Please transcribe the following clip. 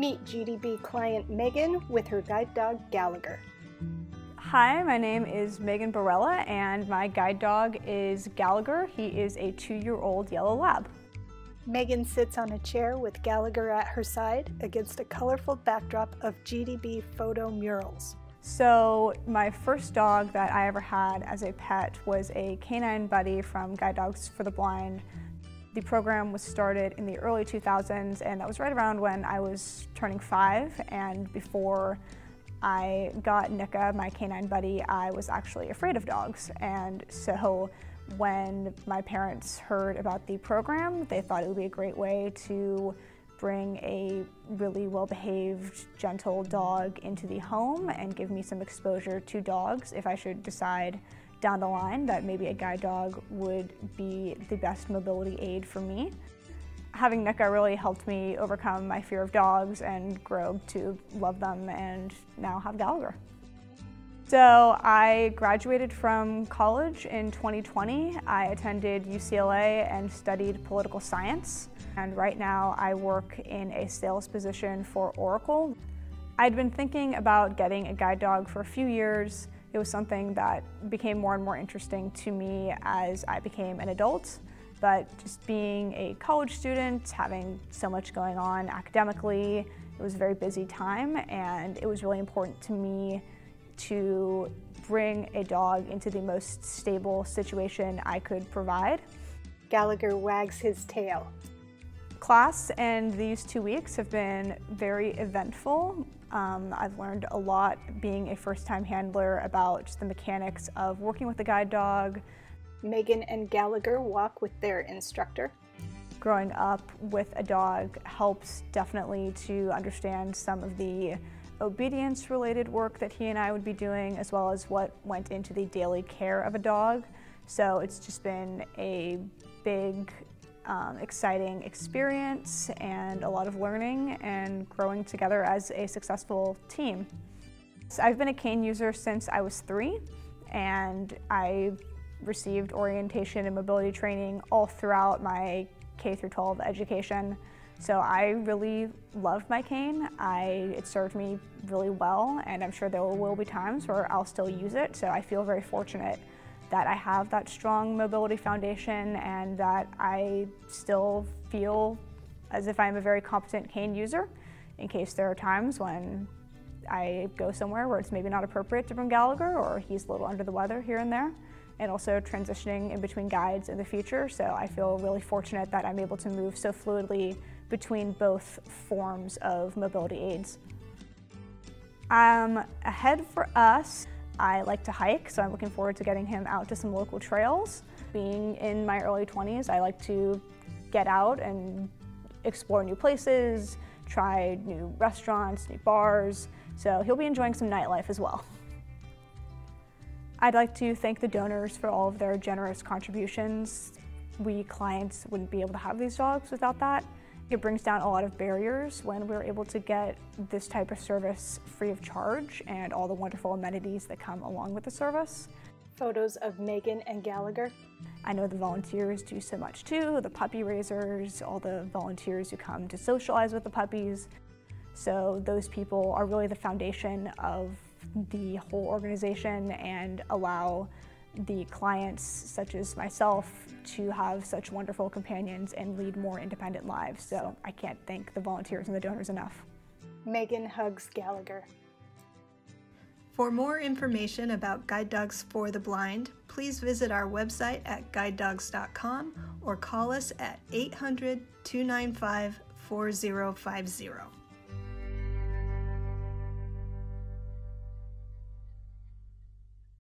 Meet GDB client Megan with her guide dog Gallagher. Hi, my name is Megan Borella and my guide dog is Gallagher. He is a two-year-old yellow lab. Megan sits on a chair with Gallagher at her side against a colorful backdrop of GDB photo murals. So my first dog that I ever had as a pet was a canine buddy from Guide Dogs for the Blind. The program was started in the early 2000s and that was right around when I was turning five and before I got Nika, my canine buddy, I was actually afraid of dogs. And so when my parents heard about the program, they thought it would be a great way to bring a really well-behaved, gentle dog into the home and give me some exposure to dogs if I should decide down the line that maybe a guide dog would be the best mobility aid for me. Having Nika really helped me overcome my fear of dogs and grow to love them and now have Gallagher. So I graduated from college in 2020. I attended UCLA and studied political science. And right now I work in a sales position for Oracle. I'd been thinking about getting a guide dog for a few years. It was something that became more and more interesting to me as I became an adult. But just being a college student, having so much going on academically, it was a very busy time and it was really important to me to bring a dog into the most stable situation I could provide. Gallagher wags his tail. Class and these two weeks have been very eventful. Um, I've learned a lot being a first-time handler about just the mechanics of working with a guide dog. Megan and Gallagher walk with their instructor. Growing up with a dog helps definitely to understand some of the obedience related work that he and I would be doing as well as what went into the daily care of a dog. So it's just been a big, um, exciting experience and a lot of learning and growing together as a successful team. So I've been a cane user since I was three and I received orientation and mobility training all throughout my K through 12 education. So I really love my cane. I, it served me really well and I'm sure there will be times where I'll still use it. So I feel very fortunate that I have that strong mobility foundation and that I still feel as if I'm a very competent cane user in case there are times when I go somewhere where it's maybe not appropriate to bring Gallagher or he's a little under the weather here and there and also transitioning in between guides in the future. So I feel really fortunate that I'm able to move so fluidly between both forms of mobility aids. Um, ahead for us, I like to hike, so I'm looking forward to getting him out to some local trails. Being in my early 20s, I like to get out and explore new places, try new restaurants, new bars, so he'll be enjoying some nightlife as well. I'd like to thank the donors for all of their generous contributions. We clients wouldn't be able to have these dogs without that. It brings down a lot of barriers when we're able to get this type of service free of charge and all the wonderful amenities that come along with the service. Photos of Megan and Gallagher. I know the volunteers do so much too, the puppy raisers, all the volunteers who come to socialize with the puppies. So those people are really the foundation of the whole organization and allow the clients, such as myself, to have such wonderful companions and lead more independent lives. So I can't thank the volunteers and the donors enough. Megan hugs Gallagher. For more information about Guide Dogs for the Blind, please visit our website at guidedogs.com or call us at 800 295 4050.